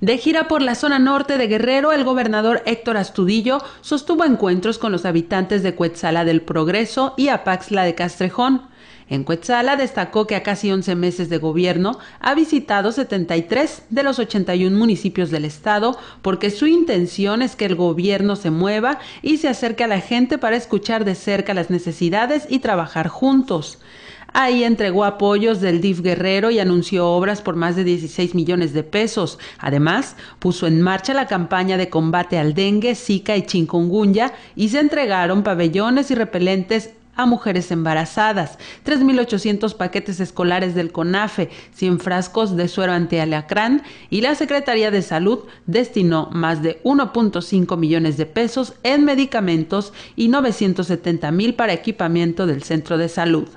De gira por la zona norte de Guerrero, el gobernador Héctor Astudillo sostuvo encuentros con los habitantes de Cuetzala del Progreso y Apaxla de Castrejón. En Cuetzala destacó que a casi 11 meses de gobierno ha visitado 73 de los 81 municipios del estado porque su intención es que el gobierno se mueva y se acerque a la gente para escuchar de cerca las necesidades y trabajar juntos. Ahí entregó apoyos del DIF Guerrero y anunció obras por más de 16 millones de pesos. Además, puso en marcha la campaña de combate al dengue, zika y chikungunya y se entregaron pabellones y repelentes a mujeres embarazadas, 3.800 paquetes escolares del CONAFE, 100 frascos de suero antialacrán y la Secretaría de Salud destinó más de 1.5 millones de pesos en medicamentos y 970 mil para equipamiento del centro de salud.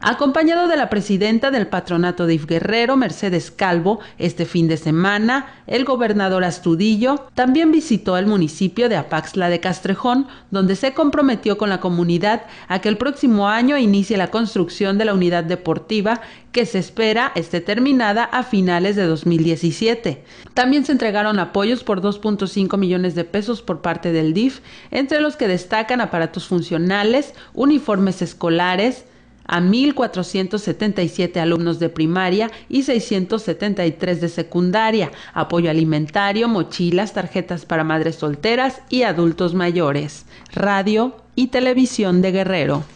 Acompañado de la presidenta del patronato de IF Guerrero, Mercedes Calvo, este fin de semana, el gobernador Astudillo también visitó el municipio de Apaxla de Castrejón, donde se comprometió con la comunidad a que el próximo año inicie la construcción de la unidad deportiva que se espera esté terminada a finales de 2017. También se entregaron apoyos por 2.5 millones de pesos por parte del DIF, entre los que destacan aparatos funcionales, uniformes escolares, a 1.477 alumnos de primaria y 673 de secundaria, apoyo alimentario, mochilas, tarjetas para madres solteras y adultos mayores, radio y televisión de Guerrero.